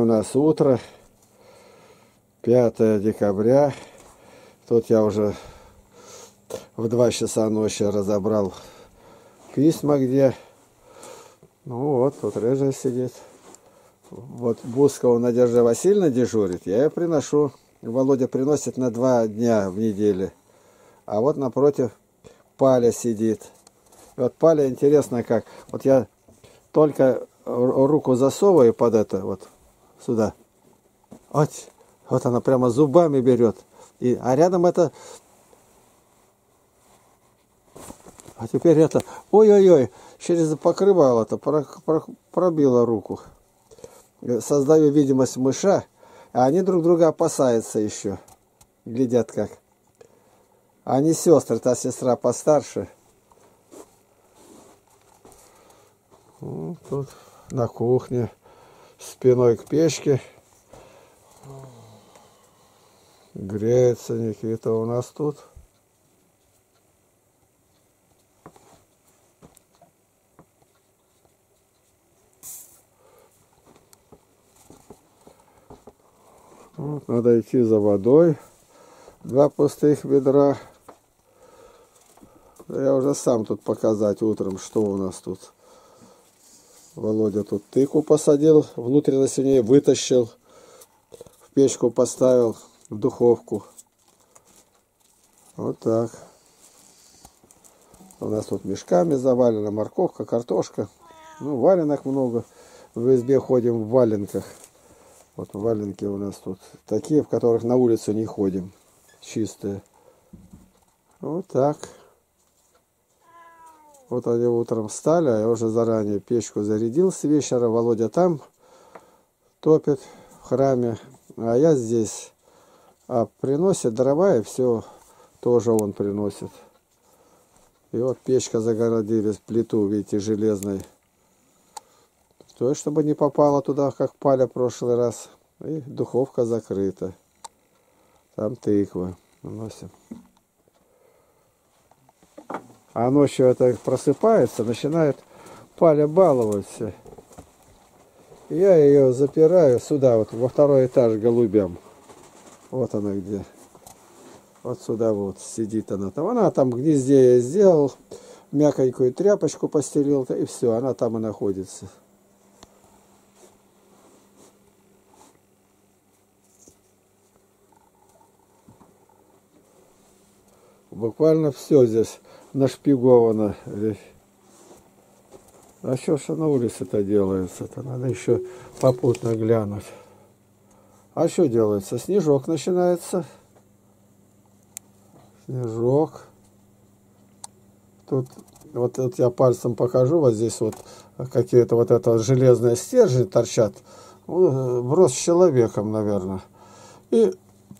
У нас утро, 5 декабря. Тут я уже в 2 часа ночи разобрал письма, где... Ну вот, тут рыжая сидит. Вот Бускова Надежда Васильевна дежурит, я ее приношу. Володя приносит на два дня в неделю. А вот напротив Паля сидит. И вот Паля интересно как. Вот я только руку засовываю под это вот сюда. Вот, вот она прямо зубами берет. И, а рядом это... А теперь это... Ой-ой-ой, через покрывало-то пробила руку. Создаю видимость мыша, а они друг друга опасаются еще. Глядят как. Они сестры, та сестра постарше. Вот тут на кухне спиной к печке. Греется Никита у нас тут. Вот, надо идти за водой. Два пустых ведра. Я уже сам тут показать утром, что у нас тут. Володя тут тыкву посадил, внутренности в ней вытащил, в печку поставил, в духовку. Вот так. У нас тут мешками завалена морковка, картошка. Ну, валенок много. В избе ходим в валенках. Вот валенки у нас тут такие, в которых на улицу не ходим. Чистые. Вот так. Вот они утром встали, а я уже заранее печку зарядил с вечера. Володя там топит в храме, а я здесь. А приносит дрова и все тоже он приносит. И вот печка загородили, плиту, видите, железной. То, чтобы не попало туда, как паля в прошлый раз. И духовка закрыта. Там тыква. Наносим. А ночью это просыпается, начинает паля баловаться. Я ее запираю сюда, вот во второй этаж голубям. Вот она где. Вот сюда вот сидит она там. Она там гнезде я сделал, мягонькую тряпочку постелил, и все, она там и находится. Буквально все здесь нашпиговано. А что ж на улице-то делается-то? Надо еще попутно глянуть. А что делается? Снежок начинается. Снежок. Тут вот, вот я пальцем покажу, вот здесь вот какие-то вот это железные стержни торчат. В рост человеком, наверное. И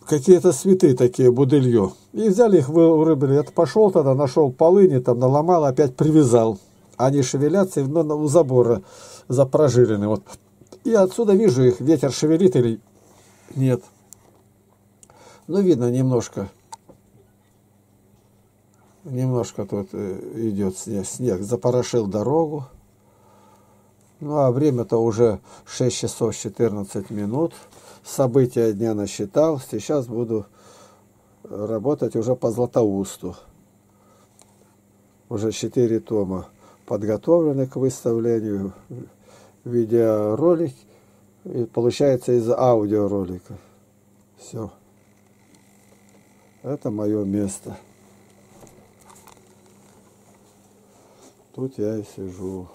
какие-то цветы такие, будылью. И взяли их, вырубили. Это пошел тогда, нашел полыни, там наломал, опять привязал. Они шевелятся, но у забора запрожилены. Вот. И отсюда вижу их, ветер шевелит или нет. Ну, видно немножко. Немножко тут э, идет снег. Снег запорошил дорогу. Ну, а время-то уже 6 часов 14 минут события дня насчитал. Сейчас буду работать уже по Златоусту. Уже четыре тома подготовлены к выставлению. Видеоролик и получается из аудиоролика. Все. Это мое место. Тут я и сижу.